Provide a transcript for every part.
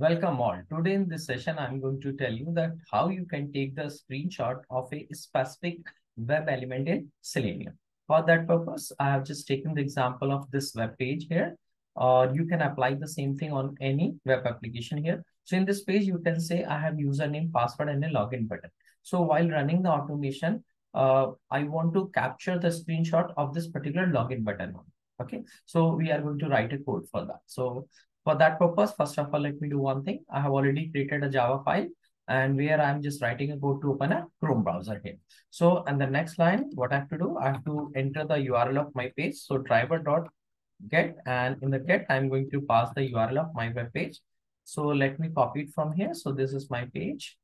Welcome all. Today in this session, I'm going to tell you that how you can take the screenshot of a specific web element in Selenium. For that purpose, I have just taken the example of this web page here. Or you can apply the same thing on any web application here. So in this page, you can say I have username, password, and a login button. So while running the automation, uh, I want to capture the screenshot of this particular login button. Okay, so we are going to write a code for that. So for that purpose, first of all, let me do one thing. I have already created a Java file and where I'm just writing a code to open a Chrome browser here. So, and the next line, what I have to do, I have to enter the URL of my page. So driver dot get and in the get, I'm going to pass the URL of my web page. So let me copy it from here. So this is my page.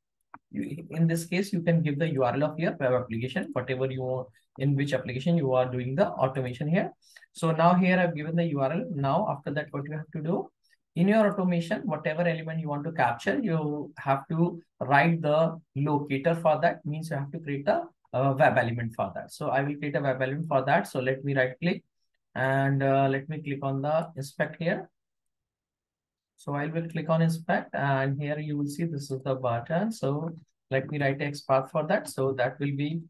In this case, you can give the URL of your web application, whatever you want, in which application you are doing the automation here. So now here I've given the URL. Now after that, what you have to do, in your automation, whatever element you want to capture, you have to write the locator for that. Means you have to create a, a web element for that. So I will create a web element for that. So let me right click and uh, let me click on the inspect here. So I will click on inspect and here you will see this is the button. So let me write XPath for that. So that will be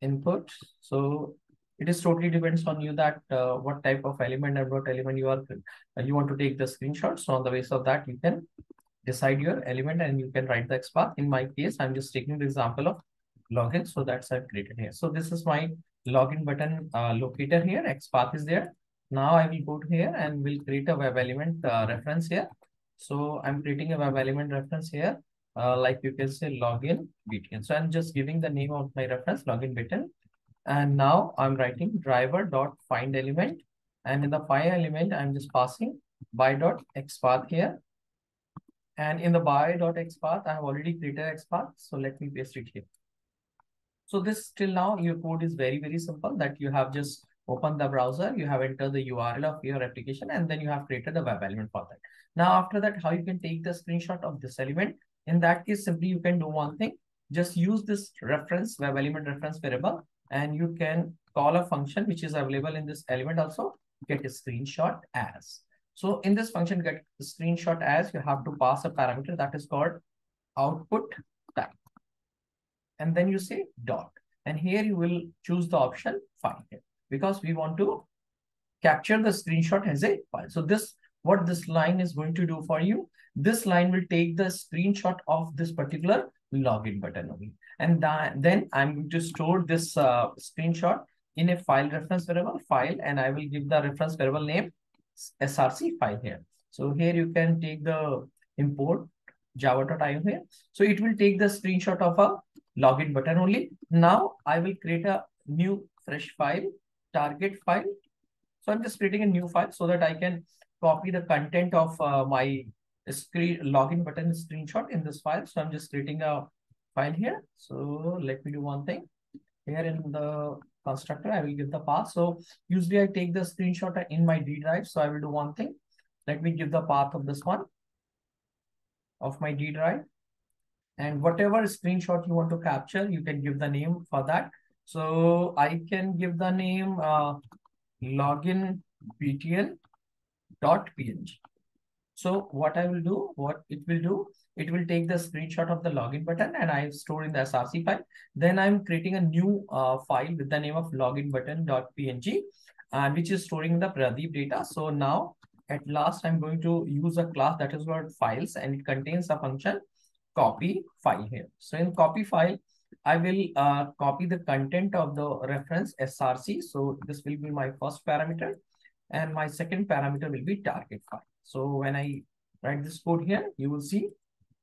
input. So it is totally depends on you that uh, what type of element and what element you are uh, you want to take the screenshot. So on the basis of that, you can decide your element and you can write the XPath. In my case, I'm just taking the example of login. So that's I've created here. So this is my login button uh, locator here. XPath is there. Now I will go to here and will create a web element uh, reference here. So I'm creating a web element reference here. Uh, like you can say login btn. So I'm just giving the name of my reference login btn and now I'm writing driver dot find element. And in the find element, I'm just passing by dot xpath here. And in the by dot xpath, I have already created xpath. So let me paste it here. So this till now, your code is very, very simple that you have just opened the browser, you have entered the URL of your application, and then you have created the web element for that. Now, after that, how you can take the screenshot of this element? In that case, simply you can do one thing. Just use this reference, web element reference variable and you can call a function which is available in this element also get a screenshot as. So in this function get screenshot as you have to pass a parameter that is called output type. And then you say dot. And here you will choose the option file here because we want to capture the screenshot as a file. So this what this line is going to do for you. This line will take the screenshot of this particular login button only. And then I'm going to store this uh, screenshot in a file reference variable file, and I will give the reference variable name src file here. So here you can take the import java.io here. So it will take the screenshot of a login button only. Now I will create a new fresh file, target file. So I'm just creating a new file so that I can copy the content of uh, my screen login button screenshot in this file. So I'm just creating a file here. So let me do one thing. Here in the constructor, I will give the path. So usually I take the screenshot in my D drive. So I will do one thing. Let me give the path of this one of my D drive. And whatever screenshot you want to capture, you can give the name for that. So I can give the name uh, login btn dot png. So what I will do, what it will do, it will take the screenshot of the login button and I store in the SRC file. Then I'm creating a new uh, file with the name of login button.png and which is storing the Pradeep data. So now at last I'm going to use a class that is called files and it contains a function copy file here. So in copy file, I will uh, copy the content of the reference SRC. So this will be my first parameter and my second parameter will be target file. So when I write this code here, you will see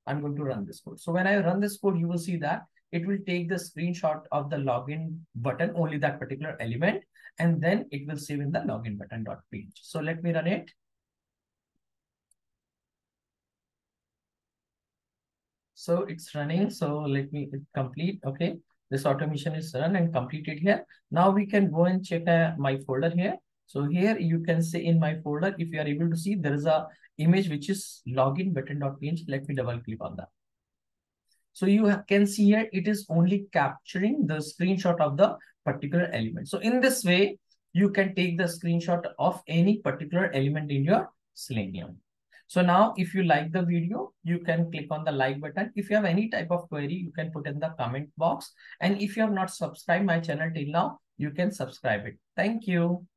I'm going to run this code. So when I run this code, you will see that it will take the screenshot of the login button, only that particular element, and then it will save in the login button dot page. So let me run it. So it's running. So let me complete. Okay. This automation is run and completed here. Now we can go and check uh, my folder here. So here you can say in my folder, if you are able to see, there is a image which is login button.png. Let me double click on that. So you can see here, it is only capturing the screenshot of the particular element. So in this way, you can take the screenshot of any particular element in your Selenium. So now if you like the video, you can click on the like button. If you have any type of query, you can put in the comment box. And if you have not subscribed my channel till now, you can subscribe it. Thank you.